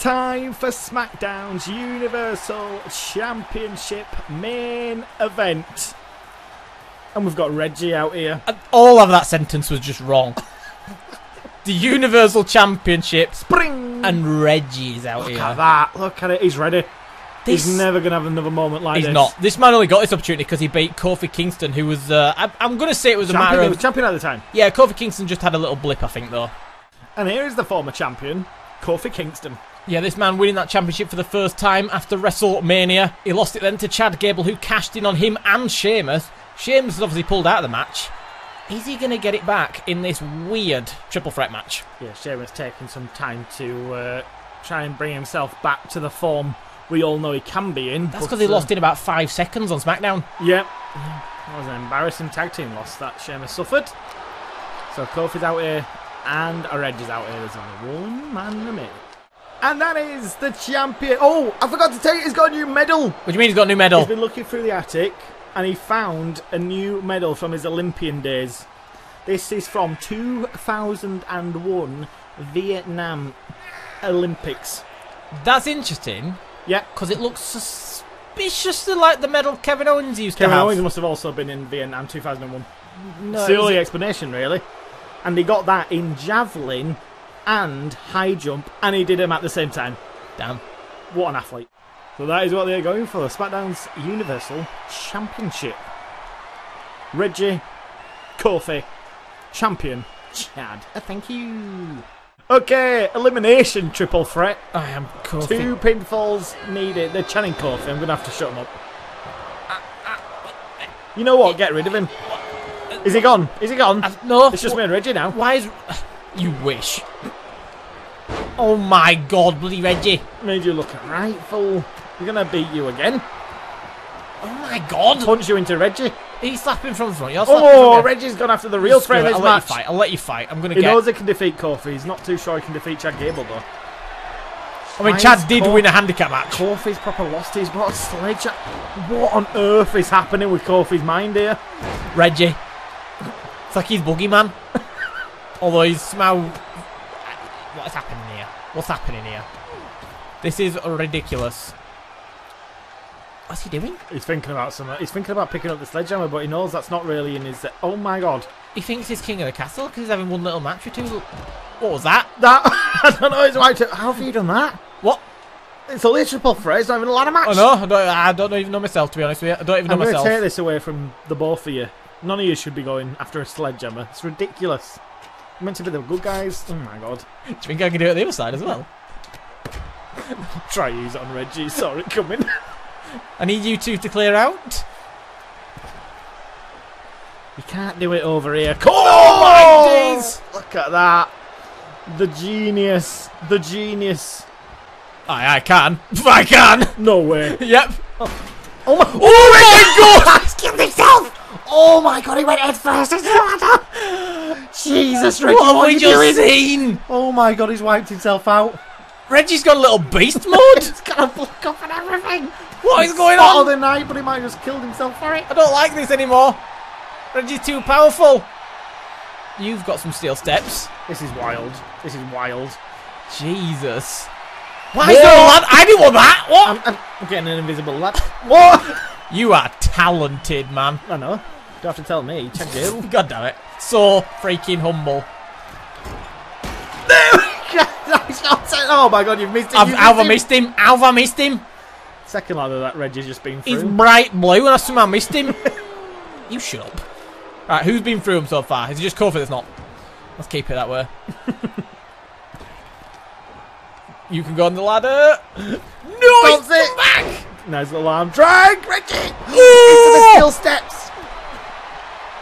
time for SmackDown's Universal Championship main event. And we've got Reggie out here. And All of that sentence was just wrong. the Universal Championship Spring! and Reggie's out Look here. at that. Look at it. He's ready. This- He's never going to have another moment like He's this. He's not. This man only got this opportunity because he beat Kofi Kingston, who was. Uh, I, I'm going to say it was a Champion, matter he of. was champion at the time. Yeah, Kofi Kingston just had a little blip, I think, though. And here is the former champion, Kofi Kingston. Yeah, this man winning that championship for the first time after WrestleMania. He lost it then to Chad Gable, who cashed in on him and Sheamus. Sheamus has obviously pulled out of the match. Is he going to get it back in this weird triple threat match? Yeah, Sheamus taking some time to uh, try and bring himself back to the form we all know he can be in. That's because he uh, lost in about five seconds on SmackDown. Yeah. That was an embarrassing tag team loss that Sheamus suffered. So Kofi's out here and Reg is out here. There's only one man remaining. And that is the champion. Oh, I forgot to tell you, he's got a new medal. What do you mean he's got a new medal? He's been looking through the attic and he found a new medal from his Olympian days. This is from 2001 Vietnam Olympics. That's interesting Yeah, because it looks suspiciously like the medal Kevin Owens used Kevin to have. Owens must have also been in Vietnam 2001. no, It's the was- only explanation, really. And he got that in javelin and high jump, and he did them at the same time. Damn. What an athlete. So that is what they're going for SmackDown's Universal Championship. Reggie, Kofi, champion, Chad. Uh, thank you. Okay, elimination triple threat. I am Kofi. Two pinfalls needed. They're chanting Kofi. I'm going to have to shut him up. You know what? Get rid of him. Is he gone? Is he gone? Uh, no. It's just me and Reggie now. Why is. You wish. Oh my god, bloody Reggie. Made you look right, fool. We're gonna beat you again. Oh my god. Punch you into Reggie. He's slapping from the front. You're slapping Oh, from Reggie's gone after the real Screw threat of this I'll let you fight. I'll let you fight. I'm going to He knows he can defeat Kofi. He's not too sure he can defeat Chad Gable though. I mean, Chad did Kofi- win a handicap match. Kofi's proper lost his what sledge. What on earth is happening with Kofi's mind here? Reggie. It's like he's boogeyman. Although he's somehow. What's happening here? What's happening here? This is ridiculous. What's he doing? He's thinking about something. He's thinking about picking up the sledgehammer, but he knows that's not really in his. Oh my god! He thinks he's king of the castle because he's having one little match or two. What was that? That I don't know. His right. to- How have you done that? What? It's a threat. It's not even a lot of match. Oh no, I don't, I don't even know myself to be honest with you. I don't even know myself. I'm going to take this away from the both of you. None of you should be going after a sledgehammer. It's ridiculous. Meant to be the good guys. Oh my god. Do you think I can do it the other side as well? Try use it on Reggie. Saw it coming. I need you two to clear out. You can't do it over here. Oh my days! Look at that. The genius. The genius. I, I can. I can. No way. Yep. Oh my. Oh my oh god! He's killed himself. Oh my god, he went head first. Into the ladder. Jesus, Reggie, What have what are we just doing? seen? Oh my god, he's wiped himself out. Reggie's got a little beast mode. He's got a block off and everything. what is going Spot of on? the night, but he might have just killed himself for it. I don't like this anymore. Reggie's too powerful. You've got some steel steps. This is wild. This is wild. Jesus. Why is there a lad? I didn't want that. What? I'm, I'm, I'm getting an invisible lad. What? You are talented, man. I know. Don't have to tell me. Check you. God damn it. So freaking humble. oh my god, you've missed. I've, You've I've him. missed him. I've missed him. Second ladder that Reggie's just been through. He's bright blue and I somehow missed him. you shut up. Right, who's been through him so far? Is it just Kofi that's not? Let's keep it that way. you can go on the ladder. No, Stops he's it. back. Nice little arm drag. Reggie! Into the steel steps.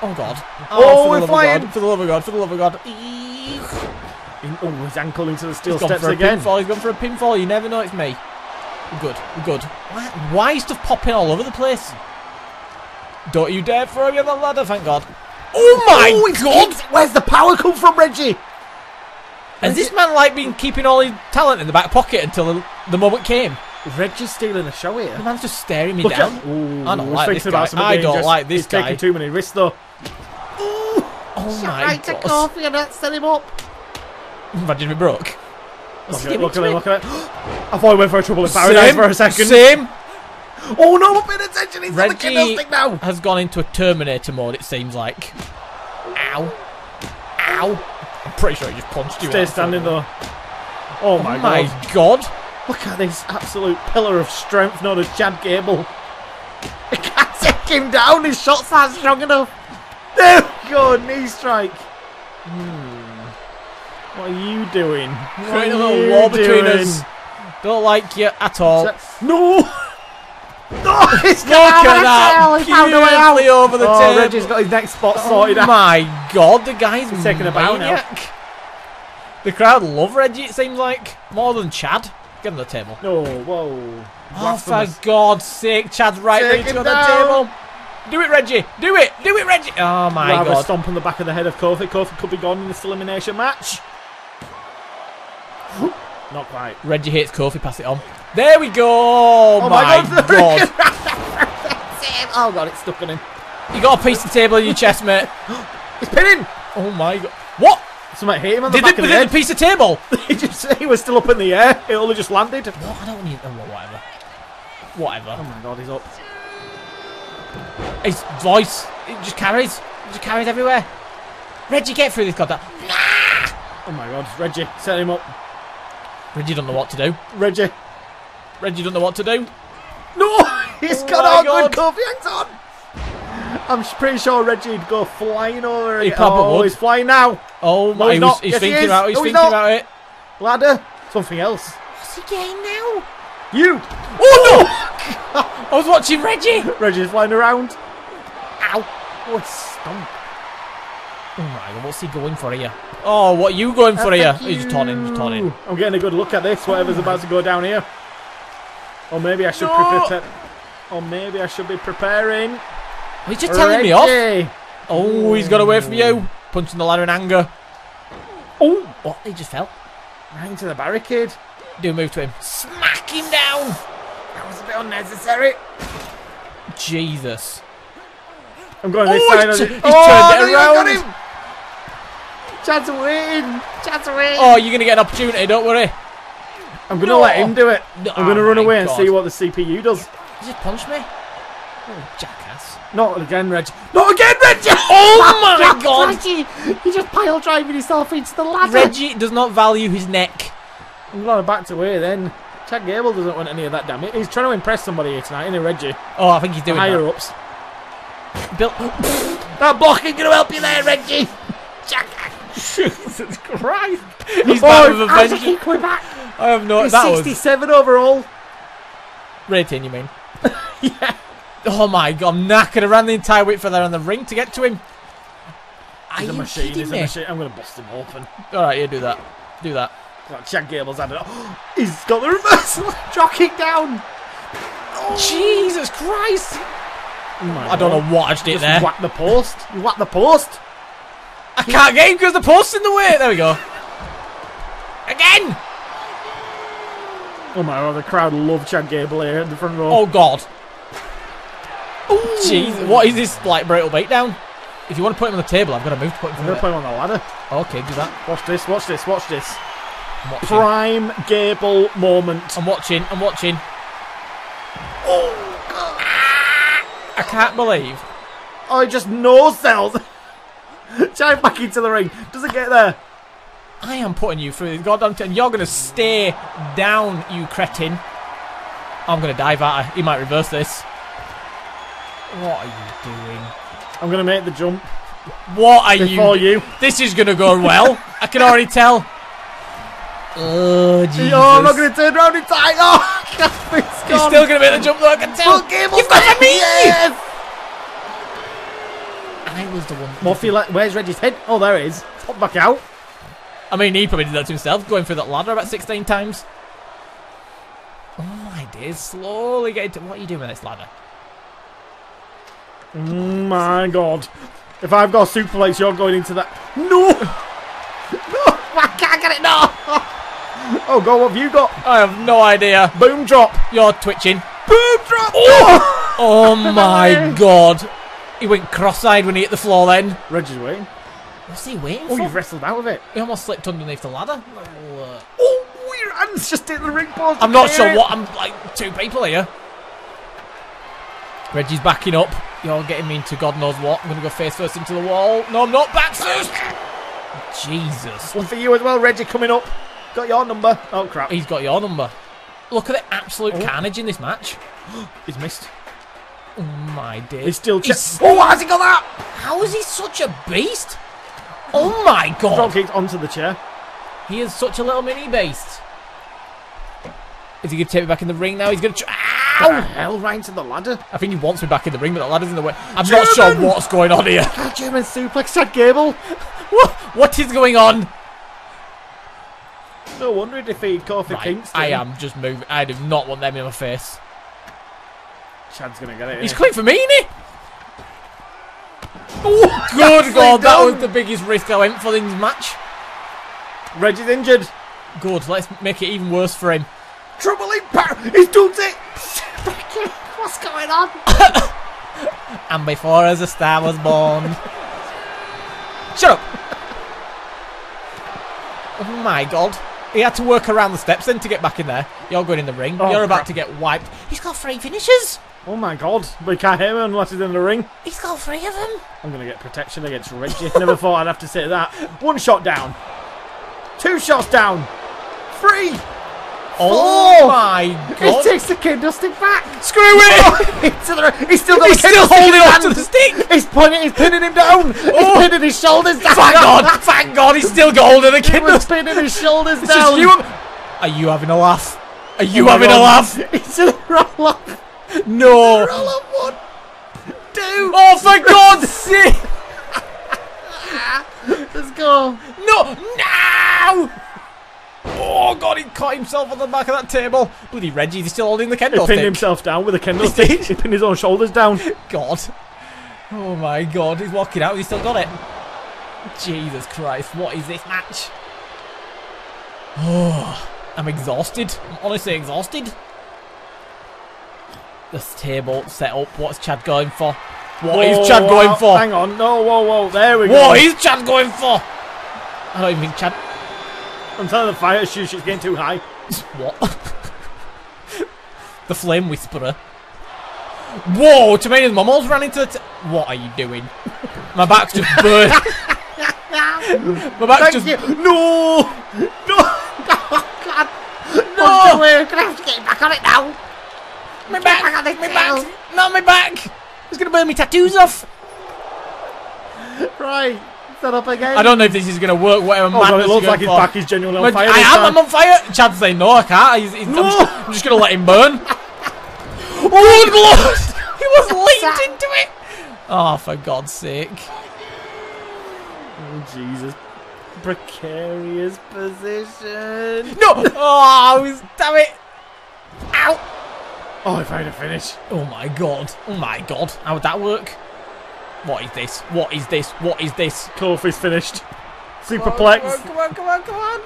Oh God. Oh, oh, for we're the love of flying. God. For the love of God. For the love of God. In- oh, his ankle into the steel He's gone steps for a again. pinfall. He's gone for a pinfall. You never know it's me. Good. We're good. Why, why is stuff popping all over the place? Don't you dare throw me on the ladder, thank God. Oh my Oh, God! kicked. Where's the power come from, Reggie? Has this man like been keeping all his talent in the back pocket until the, the moment came? Reggie's stealing the show here. The man's just staring me Look down. at. Ooh, I don't like this about guy. I don't dangerous. like this He's guy. taking too many risks though. Oh my right to God! Kofi and that set him up. Imagine if it broke. What's Look he at, look at giving him, look at him. I thought he went for a trouble in paradise Same, for a second. Same. Oh no, I'm paying attention. He's on the Reggie- candlestick now. Has gone into a Terminator mode, it seems like. Ow. Ow. I'm pretty sure he just punched you. Stay standing though. Oh my, Oh my god. god. Look at this absolute pillar of strength known as Chad Gable. I can't take him down. His shots aren't strong enough. There we go. Knee strike. Hmm. What are you doing? Creating a little wall between us. Don't like you at all. No! No! It's Look at that! Found a way out. Over the oh, table. Reggie's got his next spot Oh sorted out. my god, the guy's taking a bow now. The crowd love Reggie, it seems like. More than Chad. Get on the table. No, whoa. Oh, for Blasphemous. God's sake, Chad's right Take ready to him go on the down. table. Do it, Reggie. Do it. Do it, Reggie. Oh, my Rather God. stomp on the back of the head of Kofi. Kofi could be gone in this elimination match. Not quite. Reggie hates Kofi. Pass it on. There we go. Oh, my, God. oh god, it's stuck on him. you got a piece of table in your chest, mate. He's pinning. Oh, my God. Somebody hit him on the Did back the, of did the head. piece of table? he just he was still up in the air. It only just landed. What? I don't need. Oh, well, whatever. Oh my god, he's up. His voice, it just carries. It just carries everywhere. Reggie, get through this goddamn. Oh my god, Reggie, set him up. Reggie don't know what to do. Reggie. Reggie don't know what to do. No! He's Oh got on God. good Kofi hangs on! I'm pretty sure Reggie'd go flying over. He probably oh, would. he's flying now. Oh my! he's not. he's Yes, he thinking is. about it. He's No, he's thinking about it. Ladder. Something else. What's he getting now? You! Oh no! Oh! I was watching Reggie. Reggie's flying around. Ow! Oh, it's stomp. Oh my god! What's he going for here? Oh, what are you going for uh, here? He's just taunting. He's taunting. I'm getting a good look at this, whatever's about to go down here. Or maybe I should No. prepare. Or maybe I should be preparing. Oh, he's just telling me off. Reggie. Oh, he's got away from you. Punching the ladder in anger. Oh! What? He just fell. Right into the barricade. Do a move to him. Smack him down. That was a bit unnecessary. Jesus. I'm going this Oh, side. he's he's oh, turned it you got around. him. Chad's win. Chance Chad's win. Oh, you're gonna get an opportunity. Don't worry. I'm gonna no. let him do it. No, I'm gonna oh run away and see what the CPU does. He just punched me. Oh, jackass. Not again, Reg. Not again, Reggie. Oh my god! Reggie, you just pile driving himself into the ladder. Reggie does not value his neck. I'm glad I backed away then. Chad Gable doesn't want any of that, damn it. He's trying to impress somebody here tonight, isn't he, Reggie? Oh, I think he's The doing higher that. ups. Bill. That blocking gonna help you there, Reggie. Chuck Jesus Christ! He's Oh, back with a vengeance. keep coming back? I have no. He's That was 67 overall. rating, you mean? yeah. Oh my god! I'm knackered. I ran the entire width for there on the ring to get to him. Are He's a you machine, kidding he's me? a machine. I'm gonna bust him open. All right, yeah, do that. Do that. Like Chad Gable's had it. He's got the reversal. Jock kick down. Jesus Christ! Oh I don't God. know what I just did Just there. whack the post. You whack the post. I can't get him because the post's in the way. There we go. Again! Oh my god, the crowd love Chad Gable here in the front row. Oh god. Jeez, what is this like brutal beatdown? If you want to put him on the table, I've got to move to put him I'm on gonna put him on the ladder. Okay, do that. Watch this, watch this, watch this. I'm. Prime Gable moment. I'm watching. I'm watching. Oh god. I can't believe. Oh, he just no sells. Dive back into the ring. Doesn't get there. I am putting you through this goddamn thing. You're going to stay down, you cretin. I'm going to dive at her. He might reverse this. What are you doing? I'm gonna make the jump What are before you? you. This is going to go well. I can already tell. Oh, Jesus. Oh, I'm not gonna turn around in time. Oh, God, it's He's gone. still going to make the jump, though. I can tell. But Gable's You've got there. for me! Yes. I was the one. More feel like where's Reggie's head? Oh, there it is. Pop back out. I mean, he probably did that to himself, going through that ladder about 16 times. Oh my days, slowly getting to. What are you doing with this ladder? Oh my God. If I've got superplex, you're going into that. No. No. I can't get it. No. Oh God, what have you got? I have no idea. Boom drop. You're twitching. Boom drop. Oh. Oh my god. He went cross-eyed when he hit the floor then. Reggie's waiting. What's he waiting Oh, for? you've wrestled out of it. He almost slipped underneath the ladder. Oh, Oh, he It's just hit the ring post. I'm not sure what. I'm like two people here. Reggie's backing up. You're getting me into God knows what. I'm going to go face first into the wall. No, I'm not. Back first. Jesus. One for you as well, Reggie, coming up. Got your number. Oh, crap. He's got your number. Look at the absolute Oh. carnage in this match. He's missed. Oh my days. He's still... He's- oh, has he got that? How is he such a beast? Oh my Drop god. kicked onto the chair. He is such a little mini beast. Is he going to take me back in the ring now? He's going to. Ow! hell, right into the ladder. I think he wants me back in the ring, but the ladder's in the way. I'm not sure what's going on here. Ah, German suplex, Chad Gable. What? What is going on? No wonder he defeated Kofi Right, Kingston. I am just moving. I do not want them in my face. Chad's going to get it. He's coming for me, isn't he? Oh, good God, that was the biggest risk I went for in this match. Reggie's injured. Good, let's make it even worse for him. Trouble in power. He's done it. What's going on? And before as a star was born. Shut up! Oh my god. He had to work around the steps then to get back in there. You're going in the ring. Oh, You're about crap. to get wiped. He's got three finishes! Oh my god. We can't hit him unless he's in the ring. He's got three of them! I'm going to get protection against Reggie. Never thought I'd have to say that. One shot down. Two shots down. Three. Oh my god! He takes the kendo stick back. Screw it! He's still got He's still kendo stick in holding on to the stick! He's pointing, he's pinning him down. Oh. He's pinning his shoulders down. Thank god! Thank god! He's still got hold of the He kid. was pinning his shoulders It's down. you. Are you having a laugh? Are you Oh having a laugh? It's a roll up. No! Roll up one. Two. Oh, for God's sake! Let's go. No! No! Oh god, he caught himself on the back of that table. Bloody Reggie, he's still holding the He pinned himself down with a kendo He stick. He pinned his own shoulders down. God. Oh my god, he's walking out, he's still got it. Jesus Christ, what is this match? Oh, I'm exhausted. I'm honestly exhausted. This table set up. What's Chad going for? What is Whoa, Chad whoa, going for? Hang on. No, whoa, whoa. There we go. What is Chad going for? I don't even think Chad. I'm telling the fire shoot she's getting too high. What? the Flame Whisperer. Whoa! Tomato's mum almost ran into the. T- what are you doing? My back's just burned. My back's Thank just. you. No. No. Oh, God. No! We're going to have to get back on it now. My back back! on the My tail. back! Not my back! It's gonna burn my tattoos off. Right. Set up again. I don't know if this is gonna work. Whatever Oh, God, madness it looks like his back is genuinely on fire. I am, time. I'm on fire. Chad's saying no. I can't. He's, he's, I'm, No. just, I'm just gonna let him burn. oh good lord! He was leaped into it. Oh, for God's sake! Oh, Jesus. Precarious position. No! Oh, he's- damn it! Ow! Oh, if I found a finish. Oh my god. Oh my god. How would that work? What is this? What is this? What is this? Kofi's finished. Superplex. Come on, come on, come on.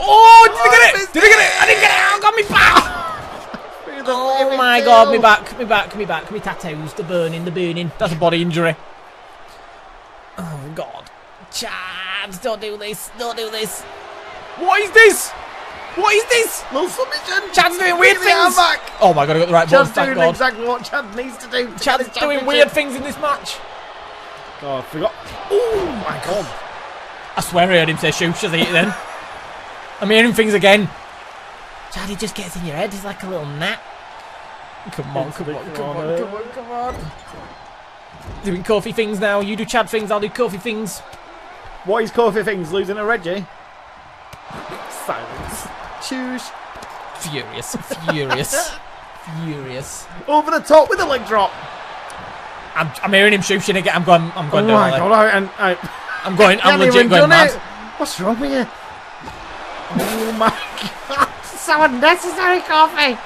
Oh, did I get it? Did I get it? I didn't get it. I got me back. Oh my tail. god, me back, me back, me back, me tattoos, the burning, the burning. That's a body injury. Oh god. Chad, don't do this, don't do this. What is this? What is this? Little submission. Chad's doing weird Give things. back. Oh my god, I got the right Chad's buttons, doing god. exactly what Chad needs to do. to Chad's doing weird things in this match. Oh, I forgot. Oh my god. I swear I heard him say shoosh as he hit it then. I'm hearing things again. Chad, he just gets in your head. He's like a little gnat. Come on, come on, come on, come on, come on. Doing Kofi things now. You do Chad things, I'll do Kofi things. What is Kofi Things losing a Reggie? Silence. Choose. Furious, furious, furious. Over the top with a leg drop. I'm, I'm hearing him shooshing again. I'm going, I'm going. Oh my god. I, and I, I'm going, I'm legit going mad. it. What's wrong with you? Oh my god. So unnecessary, Kofi.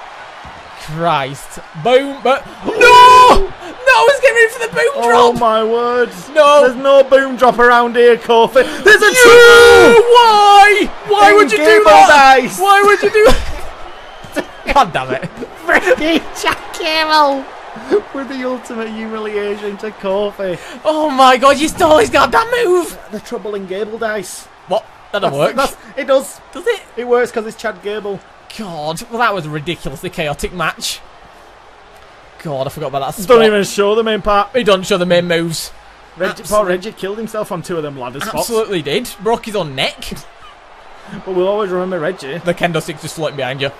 Christ. Boom, but. No! No, I was getting ready for the boom oh drop! Oh my word. No. There's no boom drop around here, Kofi. There's a You! triple. Why? Why would you do that? dice. Why would you do that? God damn it. Freaking Jack Cable. With the ultimate humiliation to Kofi. Oh my god, you stole his goddamn move! The trouble in Gable dice. What? That don't work. That's- it does. Does it? It works because it's Chad Gable. God, well that was a ridiculously chaotic match. God, I forgot about that spot. Don't even show the main part. He don't show the main moves. Reggie, poor Reggie killed himself on two of them ladder spots. Absolutely did. Broke his own neck. But we'll always remember Reggie. The kendo stick's just floating behind you.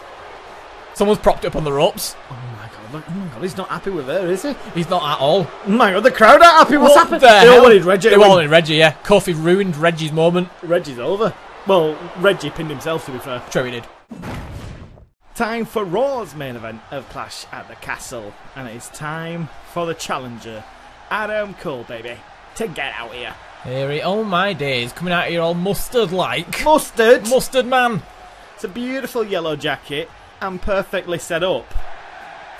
Someone's propped up on the ropes. Oh my god, look, oh my god, he's not happy with her, is he? He's not at all. Oh my god, the crowd are happy. What's What happened? the they all wanted Reggie. They all wanted Reggie, yeah. Kofi ruined Reggie's moment. Reggie's over. Well, Reggie pinned himself, to be fair. True, he did. Time for Raw's main event of Clash at the Castle. And it's time for the challenger, Adam Cole, baby, to get out here. Here he, oh my days, coming out here all mustard-like. Mustard! Mustard man. It's a beautiful yellow jacket and perfectly set up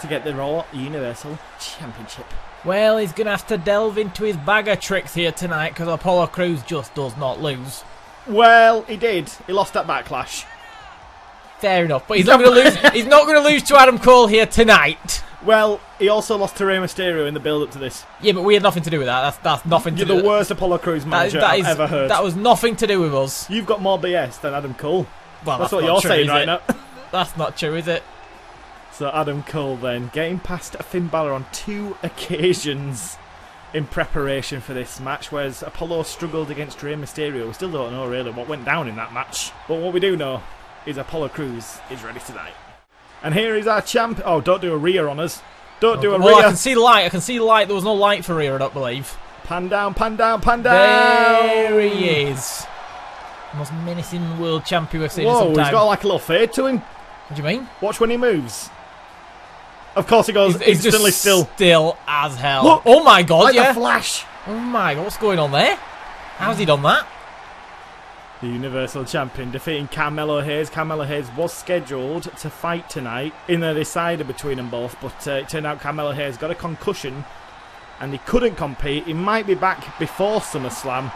to get the Raw Universal Championship. Well, he's going to have to delve into his bag of tricks here tonight because Apollo Crews just does not lose. Well, he did. He lost that backlash. Fair enough, but he's not going to lose. He's not going to lose to Adam Cole here tonight. Well, he also lost to Rey Mysterio in the build up to this. Yeah, but we had nothing to do with that. That's that's nothing to do. You're do. the worst Apollo Crews that, manager that I've is- ever heard. That was nothing to do with us. You've got more BS than Adam Cole. Well, That's, that's, what you're true, saying right it? now. That's not true, is it? So Adam Cole then getting past Finn Balor on two occasions in preparation for this match, whereas Apollo struggled against Rey Mysterio. We still don't know really what went down in that match, but what we do know is Apollo Crews is ready tonight. And here is our champ. Oh, don't do a rear on us. Don't do a well, I can see the light. I can see light. There was no light for rear, I don't believe. Pan down, pan down, pan down. There he is. Most menacing world champion we've seen in Whoa, some he's time. got like a little fade to him. What do you mean? Watch when he moves. Of course, he goes He's, he's instantly just still. still as hell. Look, oh my god, Like yeah. a flash. oh my god, what's going on there? How's he done that? The Universal Champion defeating Carmelo Hayes. Carmelo Hayes was scheduled to fight tonight in the decider between them both, but uh, it turned out Carmelo Hayes got a concussion and he couldn't compete. He might be back before SummerSlam,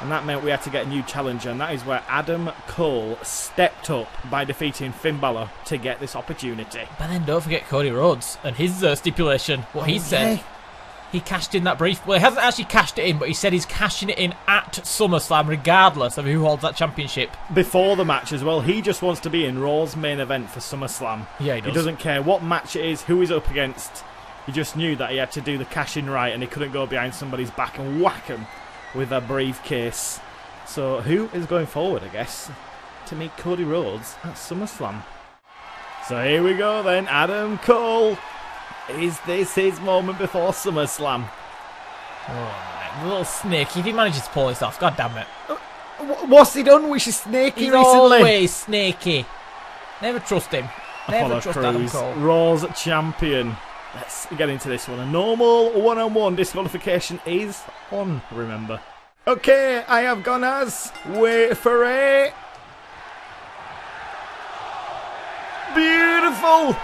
and that meant we had to get a new challenger, and that is where Adam Cole stepped up by defeating Finn Balor to get this opportunity. But then don't forget Cody Rhodes and his uh, stipulation. What he Oh, said. yeah. He cashed in that brief. Well, he hasn't actually cashed it in, but he said he's cashing it in at SummerSlam, regardless of who holds that championship. Before the match as well, he just wants to be in Raw's main event for SummerSlam. Yeah, he does. He doesn't care what match it is, who he's up against. He just knew that he had to do the cashing right and he couldn't go behind somebody's back and whack him with a briefcase. So, who is going forward, I guess, to meet Cody Rhodes at SummerSlam? So, here we go then. Adam Cole. Is this his moment before SummerSlam? Oh, little snake. If he manages to pull this off, god damn it. Uh, what's he done? Which is snaky He's recently. always snaky. Never trust him. Never Apollo trust Adam Crews, Cole. Raw's champion. Let's get into this one. A normal one-on-one disqualification is on. Remember. Okay, I have gone as wait for it. Beautiful.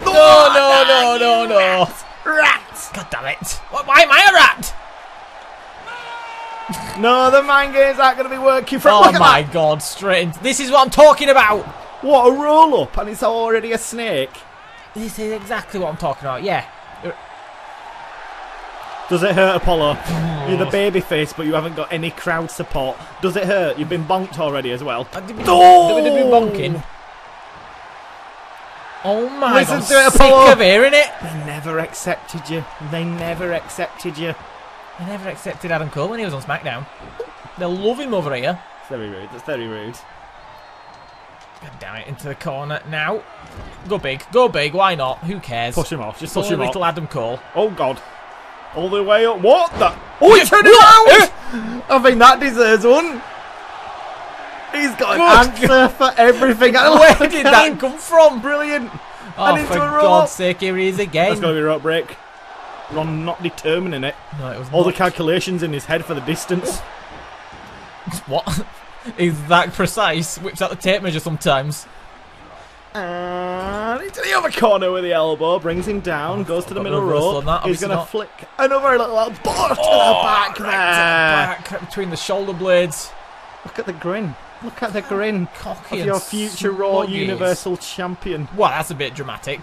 No, no, no, no, no. Rat. God damn it. Why, why am I a rat? No, the mind games aren't going to be working for. Oh my that. god, straight into. This is what I'm talking about. What a roll up, and it's already a snake. This is exactly what I'm talking about, yeah. Does it hurt, Apollo? You're the baby face, but you haven't got any crowd support. Does it hurt? You've been bonked already as well. Uh, Oh! did we do bonking? Oh my Listen god, to it, sick Apollo. of hearing it. They never accepted you. They never accepted you. They never accepted Adam Cole when he was on SmackDown. They love him over here. It's very rude. That's very rude. God damn it, into the corner now. Go big, go big, why not? Who cares? Push him off. Just push only him off. little Adam Cole. Oh God. All the way up. What the? Oh, he turned what? around. I think that deserves one. He's got an Good. answer for everything. Where did that come from? Brilliant. Oh, And into for a roll. God's sake, here he is again. That's got to be a rope break. Ron not determining it. No, it was All the not. calculations in his head for the distance. What? Is that precise? Whips out the tape measure sometimes. And into the other corner with the elbow, brings him down, oh, goes to the middle the reversal rope. on that, He's obviously going to not. flick another little elbow to the Oh, back there. Back between the shoulder blades. Look at the grin. Look at the grin Cocky of your future Raw. Universal Champion. Well, that's a bit dramatic.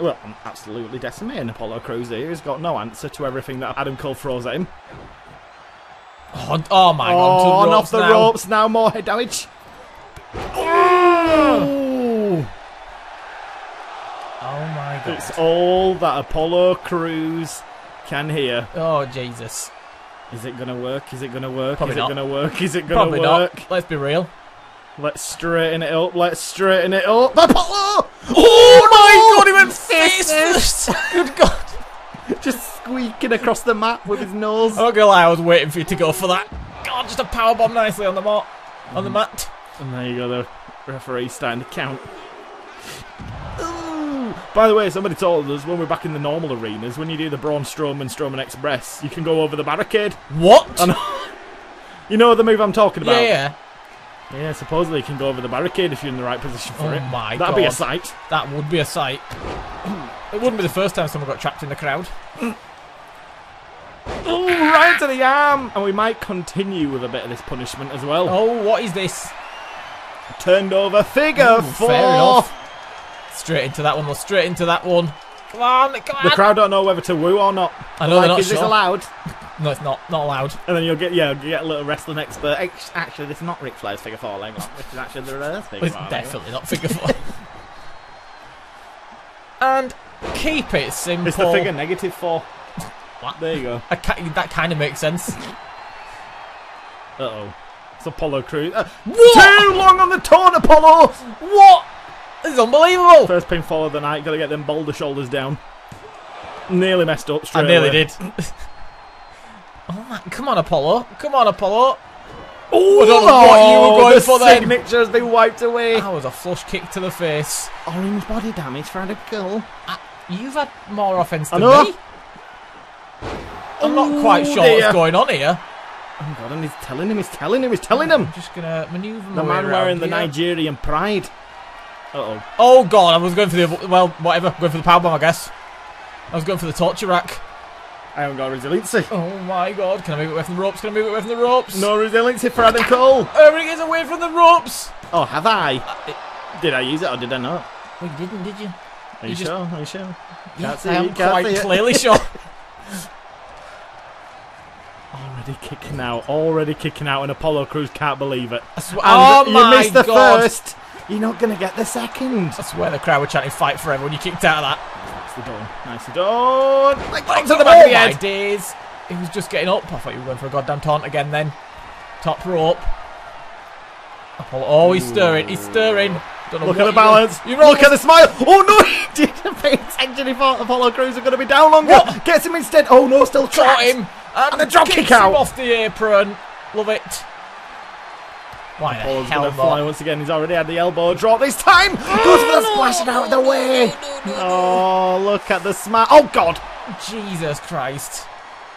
Well, I'm absolutely decimating Apollo Crews here. He's got no answer to everything that Adam Cole throws at him. Oh, oh my oh, god, and to off the now. ropes now. More head damage. Oh! Oh my god. It's all that Apollo Crews can hear. Oh Jesus. Is it gonna work? Is it gonna work? Probably Is it gonna work? Is it gonna Probably work? not. Let's be real. Let's straighten it up. Let's straighten it up. Apollo! Oh my god, he went Face first. Good god. Just squeaking across the map with his nose. I'm not gonna lie, I was waiting for you to go for that. God, just a power bomb nicely on the mat. On the mm. mat. And there you go, the referee starting to count. Ooh. By the way, somebody told us when we're back in the normal arenas, when you do the Braun Strowman Strowman Express, you can go over the barricade. What? You know the move I'm talking about? yeah, yeah. Yeah, supposedly you can go over the barricade if you're in the right position for Oh it. my That'd be a sight. That would be a sight. It wouldn't be the first time someone got trapped in the crowd. Ooh, right to the arm! And we might continue with a bit of this punishment as well. Oh, what is this? Turned over figure Ooh, four. fair enough. Straight into that one, though. Straight into that one. Come on, come on. The crowd don't know whether to woo or not. I know like, they're not is this sure. allowed? No, it's not. Not allowed. And then you'll get yeah, you'll get a little wrestling expert. Actually, this is not Ric Flair's figure four leg lock. This is actually the reverse figure It's four leg definitely not figure four. and keep it simple. It's the figure negative four. What? There you go. I ca- that kind of makes sense. Uh oh. It's Apollo Crews. Uh, too long on the torn, Apollo! What? This is unbelievable. First pinfall of the night. Got to get them boulder shoulders down. Nearly messed up. I nearly away. did. oh my, come on, Apollo. Come on, Apollo. Oh, I don't know what you were going the for then. signature has been wiped away. That was a flush kick to the face. Orange body damage for a goal. You've had more offense I than me. I'm not quite Oh, sure dear. what's going on here. Oh god, and he's telling him, he's telling him, he's telling him. I'm just gonna maneuver my The way man around wearing the here. Nigerian pride. Uh oh. Oh god, I was going for the well, whatever. Going for the power bomb, I guess. I was going for the torture rack. I haven't got resiliency. Oh my god, can I move it away from the ropes? Can I move it away from the ropes? No resiliency for Adam Cole. Everything is away from the ropes. Oh, have I? Uh, Did I use it or did I not? Well, you didn't, did you? Are you, You sure? Are you sure? Yes, I am quite clearly sure. Already kicking out. Already kicking out, and Apollo Crews can't believe it. I sw- And oh you missed the god! first. You're not gonna get the second. I swear the crowd were chanting "Fight forever" when you kicked out of that. Nicely done. Nicely done. Like Like to the back of the my head. days. He was just getting up. I thought you were going for a goddamn taunt again then. Top rope. Apollo. Oh, he's stirring. He's stirring. Don't know Look at the balance. You're Look at the smile. Oh no, he didn't pay attention. He thought Apollo Crews were going to be down longer. What? Gets him instead. Oh no, still Caught trapped. him. And, And a drop kick out. off the apron. Love it. Why the Apollo's hell going to fly once again. He's already had the elbow drop this time. Goes for the splash and out of the way. Oh, look at the smile. Oh God. Jesus Christ.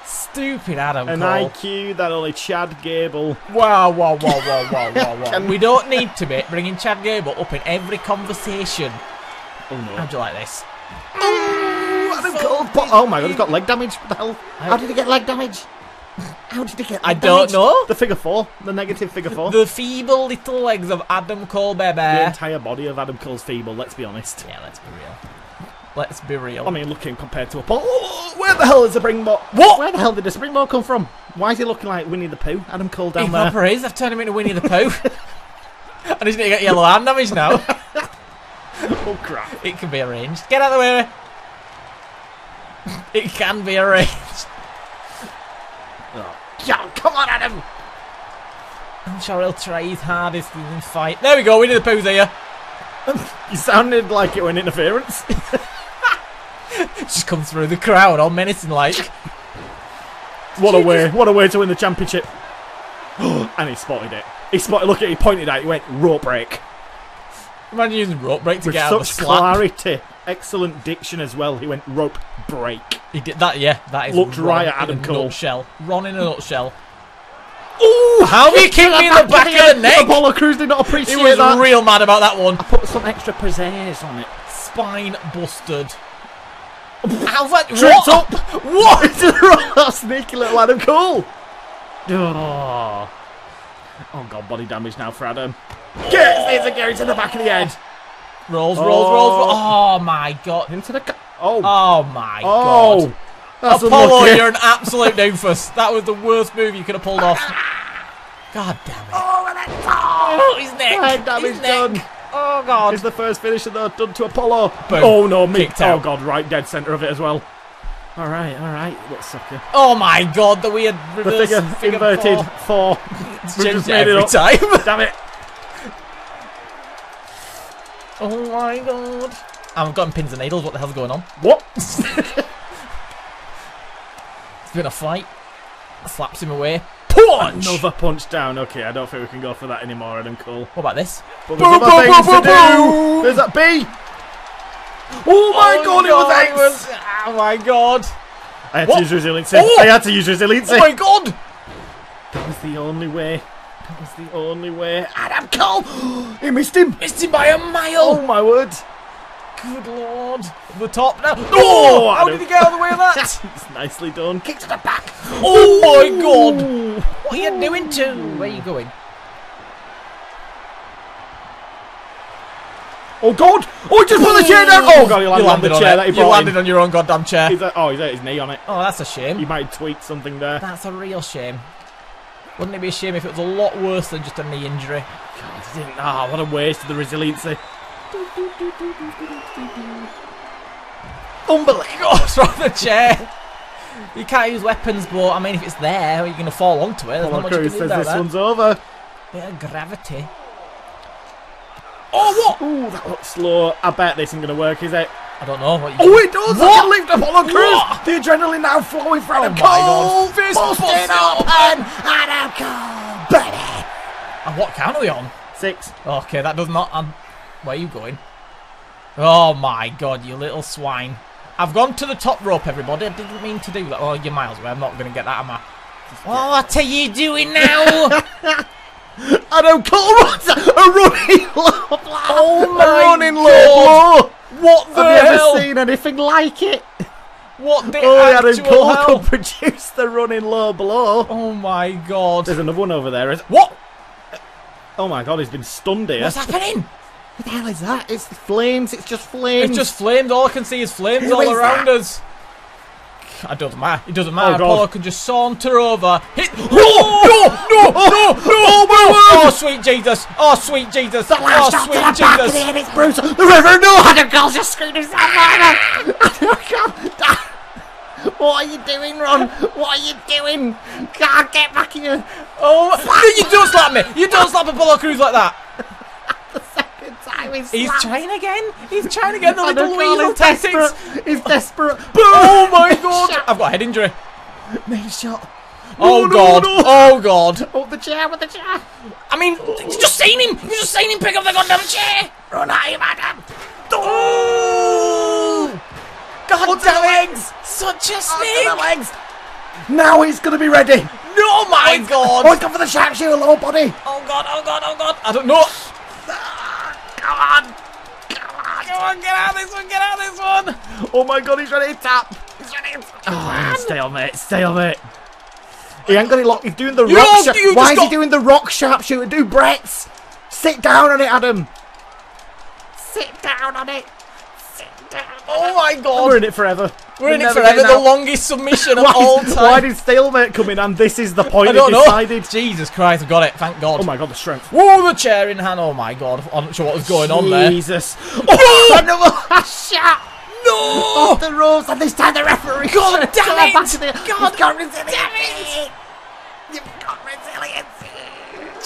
Stupid Adam An Cole. IQ that only Chad Gable. Wow, wow, wow, wow, wow, wow, wow. We don't need to be bringing Chad Gable up in every conversation. Oh no. How'd you like this? Adam Cole. Oh my God, he's got leg damage. What the hell? How did he get leg damage? How did he get? I don't damage? know. The figure four, the negative figure four. The feeble little legs of Adam Cole, baby. The entire body of Adam Cole's feeble. Let's be honest. Yeah, let's be real. Let's be real. I mean, looking compared to Apollo. Oh, where the hell is the springboard? What? Where the hell did the springboard come from? Why is he looking like Winnie the Pooh? Adam Cole down He there. proper is. I've turned him into Winnie the Pooh. and he's going to get yellow hand damage now. Oh crap! It can be arranged. Get out of the way. It can be arranged. Come on, Adam! I'm sure he'll try his hardest in the fight. There we go. Winnie the Pooh's here. Um, you sounded like it went interference. Just come through the crowd, all menacing like. what a way! What a way to win the championship! and he spotted it. He spotted. Look at. He pointed at. it, He went rope break Imagine using rope break to with get out of the such slap. clarity. Excellent diction as well. He went rope break. He did that, yeah. That is Looked Ron right at in Adam a Cole. Nutshell. Ron in a nutshell. Ooh! How you kicked me in the back of the neck? Apollo Crews did not appreciate He was that. real mad about that one. I Put some extra pizzazz on it. Spine busted. How that? Tripped What? up. What? What? Sneaky little Adam Cole. Oh. oh god, body damage now for Adam. Gets it Gary to the back of the head. Rolls, rolls, rolls, rolls. Oh. Oh my god. Into the. Ca- oh. Oh my oh. god. That's Apollo, unlucky. you're an absolute doofus. That was the worst move you could have pulled off. God damn it. Oh, oh his neck. Head damage his neck. done. Oh, God. Is the first finish finisher though done to Apollo? Boom. Oh no, me. Kicked Oh out. god, right dead centre of it as well. All right, all right. What sucker? Oh, my God. The weird The reverse figure, inverted four. four. We changed just made it every up. time. Damn it! Oh, my God. I've got pins and needles. What the hell's going on? What? It's been a fight. Slaps him away. Punch! Another punch down. Okay, I don't think we can go for that anymore, Adam Cole. What about this? But Boom, there's other boom, things boom, to boom, do. There's that B. Oh my oh god, it was X. was- Oh my god! I had What? to use resiliency. Oh! I had to use resiliency. Oh my god! That was the only way. The only way. Adam Cole! he missed him! Missed him by a mile! Oh my word! Good lord! The top now. Oh, Oh! How did he get out of the way of that? It's nicely done. Kick to the back. oh my god! What are you doing to? Where are you going? Oh god! Oh, he just put the chair down! Oh god, he landed, you on the chair that he You landed in. on your own goddamn chair. He's like, oh, he's at his knee on it. Oh, that's a He shame. might have tweaked something there. That's a real shame. Wouldn't it be a shame if it was a lot worse than just a knee injury? God, I didn't- Ah, what a waste of the resiliency. Unbelievable. From the chair. You can't use weapons, but I mean, if it's there, you're going to fall onto it. There's not much you can do says this that. one's over. Bit of gravity. Oh, what? Ooh, that looks slow. I bet this isn't going to work, is it? I don't know. What you Oh, it does! I What? can lift Apollo Crews! What? The adrenaline now flowing from Oh Adam my Cole! God. Fist Busted busted open! Adam Cole! Baby! And what count are we on? Six. Okay, that does not. Um, where are you going? Oh my god, you little swine. I've gone to the top rope, everybody. I didn't mean to do that. Oh, you're miles away. I'm not going to get that, am I? Oh, what are you doing now? Adam Cole runs a running low blow! Oh a my running low God. blow! what the Have you hell? ever seen anything like it? What the Oh, Adam actual Cole hell? could produce the running low blow. Oh my god. There's another one over there. Is What? Oh my god, he's been stunned here. What's happening? What the hell is that? It's flames. It's just flames. It's just flames. All I can see is flames Who all is around that? us. It doesn't oh, matter. It doesn't matter. Oh, Apollo can just saunter over. Hit. No! No! No! No! No! Oh, oh, sweet Jesus! Oh, sweet Jesus! The last Oh, shot to the sweet back of the Jesus! head. It's brutal. The river. No, Adam Cole's just screwed himself over. What are you doing, Ron? What are you doing? Can't get back here. Oh, no, you don't slap me! You don't slap Apollo Crews like that! He's trying again. He's trying again. The little weasel is tactics. desperate. He's desperate. Oh my god! I've got a head injury. Main shot. Oh no, god! no. Oh god! Oh, the chair with the chair. I mean, you just seen him. You just seen him pick up the goddamn chair. Run at him, Adam. Oh! God the damn legs. Such a snake! the legs. Now he's going to be ready. No, my Oh, God! he's gone for the sharpshooter low body. Oh God! Oh God! Oh God! I don't know. On. Come on, get out of this one! Get out of this one! Oh my god, he's ready to tap. He's ready to tap. Ah, oh, stalemate, stalemate. He ain't got it locked. He's doing the You rock don't- sharp. Why is got- he doing the rock sharpshooter? Do Bret's. Sit down on it, Adam. Sit down on it. Sit down. Oh my god! We're in it forever. We're in it forever. The longest submission of Why, all why time. did stalemate come in? And this is the point I don't it know. Jesus Christ! I got it. Thank God. Oh my god, the strength. Whoa! The chair in hand. Oh my God! I'm not sure what was going on there. Jesus. Oh, oh another shot. No! Off the ropes, and this time the referee. God damn it! back of the- God You've got resilience. damn it! You've got resilience.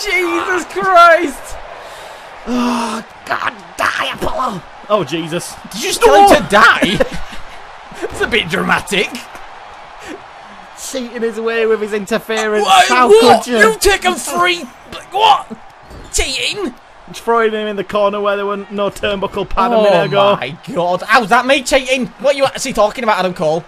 Jesus Christ! Oh, God, die, Apollo. Oh, Jesus. Did you just tell him to die? It's a bit dramatic. Cheating his way with his interference. What? How what? could you? You've taken three. What? Cheating? Throwing him in the corner where there were no turnbuckle pad a oh minute ago. Oh my god! How's that me cheating? What are you actually talking about, Adam Cole?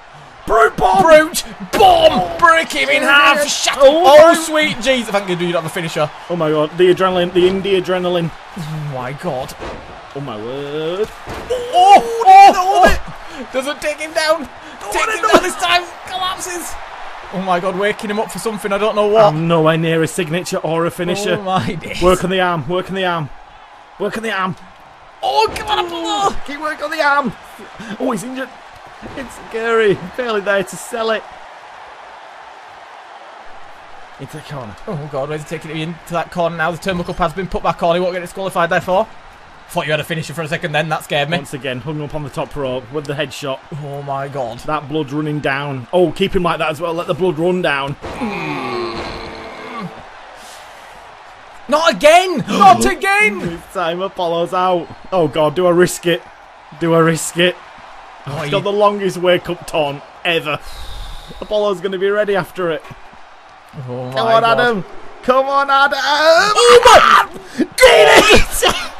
Brute bomb. Brute bomb! Break him in half! Oh, Shut Oh Oh, my- sweet Jesus! Thank you, dude. Have a finisher. Oh my god, the adrenaline, the indie adrenaline. Oh my god! Oh my word. Oh! Oh! Oh, oh. Doesn't take him down. Take wanna him down this time. Collapses. Oh my god! Waking him up for something I don't know what. I'm nowhere near a signature or a finisher. Oh my days. Work on the arm, work on the arm. Work on the arm. Oh, come on, Apollo! Keep working on the arm. Oh, he's injured. It's scary. barely there to sell it. Into the corner. Oh god, where's he taking it into that corner now? The turnbuckle pad's been put back on. He won't get disqualified therefore. Thought you had a finisher for a second then, that scared me. Once again, hung up on the top rope with the headshot. Oh my god. That blood running down. Oh, keep him like that as well. Let the blood run down. Hmm. Not again! Not again! This time Apollo's out. Oh god, do I risk it? Do I risk it? Oh, He's got the longest wake up taunt ever. Apollo's going to be ready after it. oh Come on, God. Adam. Come on, Adam. Oh my! Did it!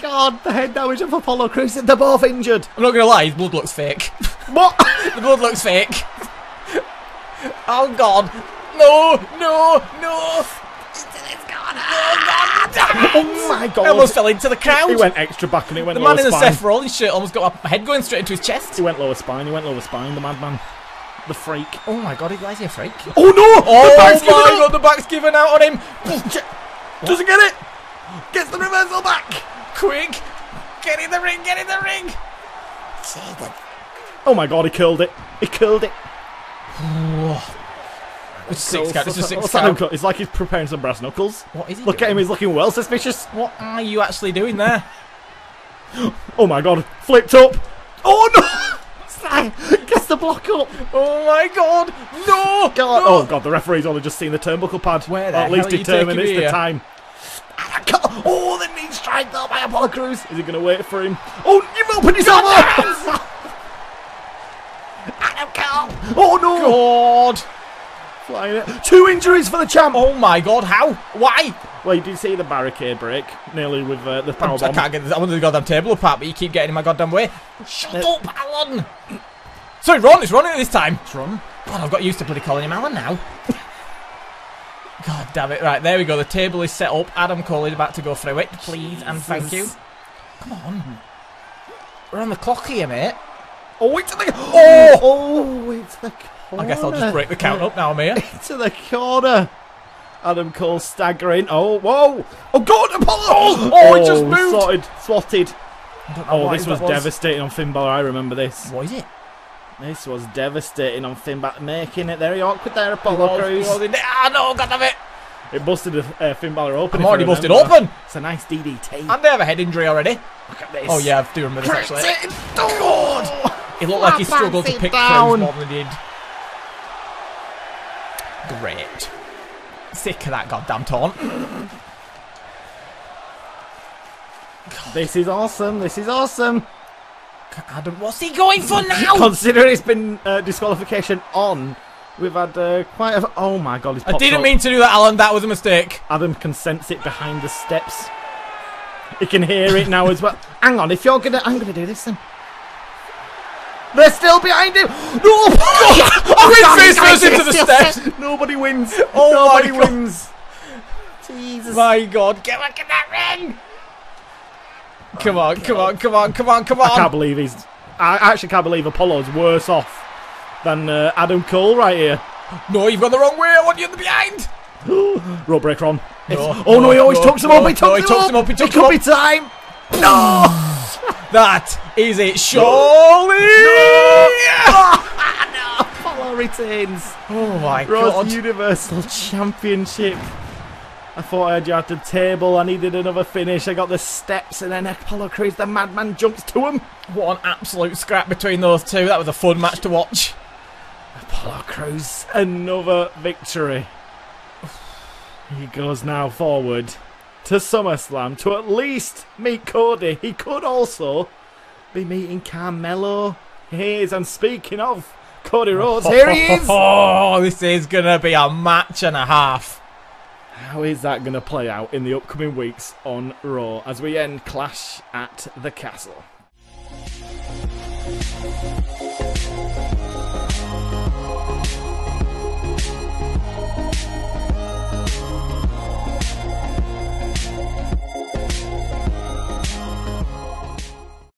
God, the head damage of Apollo Crews. They're both injured. I'm not gonna lie, his blood looks fake. What? the blood looks fake. oh god. No, no, no. oh my I God. almost fell into the crowd. He went extra back and he went the man in the spine. Seth Rollins shirt almost got my head going straight into his chest. He went lower spine. He went lower spine. The madman. The freak. Oh my god, why is he a freak? Oh no! Oh the back's my god, the back's giving out on him. Doesn't get it. Gets the reversal back. Quick, get in the ring, get in the ring. Oh my god, he killed it. He killed it. It's six count, it's a six count. It's like he's preparing some brass knuckles. What is he Look doing? at him, he's looking well suspicious. What are you actually doing there? Oh my god, flipped up. Oh no! Gets the block up. Oh my god, no! God. no. Oh god, the referee's only just seen the turnbuckle pad. Where Or the at least determine it's the time. Oh, the knee strike though by Apollo Crews. Is he going to wait for him? Oh, you've opened yourself up! Adam Cole! Oh no! God! Flying it. Two injuries for the champ. Oh my god, how? Why? Well, you did see the barricade break nearly with uh, the power I bomb. can't get this. I want the goddamn table apart, but you keep getting in my goddamn way. Shut up, Alan! Sorry, Ron, it's running this time. It's run. God, I've got used to bloody calling him Alan now. God damn it. Right, there we go. The table is set up. Adam Cole is about to go through it. Please and thank you. Come on. We're on the clock here, mate. Oh, it's the oh, oh, it's the corner. I guess I'll just break the count up now, I'm here. to the corner. Adam Cole staggering. Oh, whoa! Oh God, Apollo! Oh, oh, it oh, just moved. Sorted, swatted. I don't know Oh, this that was, devastating on Finn Balor. I remember this. What is it? This was devastating on Finn Balor, making it very awkward there, Apollo Crews. Ah, no, god damn it. It busted uh, Finn Balor open. I'm already busted open. It's a nice DDT. And they have a head injury already. Look at this. Oh, yeah, I do remember this actually. God! It looked like he struggled to pick down. More than he did. Great. Sick of that goddamn taunt. This is awesome. This is awesome. Adam, what's he going for now? Considering it's been uh, disqualification on, we've had uh, quite a. Oh my god, he's I didn't up. mean to do that, Alan. That was a mistake. Adam can sense it behind the steps. He can hear it now as well. Hang on, if you're gonna, I'm gonna do this then. They're still behind him. No! oh, face he's first into the steps. Nobody wins. Oh Nobody wins. Jesus. My God, get back in that ring! Come on, come on, come on, come on, come on. I can't believe he's. I actually can't believe Apollo's worse off than uh, Adam Cole right here. No, you've gone the wrong way. I want you in the behind. Rope breaker on. No, oh no, he always no, tucks him no, up. He no, tucks he him tucks up. him up, he It tucks could him be time. No. That is it, surely. No, Apollo retains. Oh my God! Universal Championship. I thought I had you at the table. I needed another finish. I got the steps, and then Apollo Crews, the madman, jumps to him. What an absolute scrap between those two. That was a fun match to watch. Apollo Crews, another victory. He goes now forward to SummerSlam to at least meet Cody. He could also be meeting Carmelo He is, And speaking of Cody Rhodes, here he is. Oh, this is gonna be a match and a half. How is that going to play out in the upcoming weeks on Raw as we end Clash at the Castle?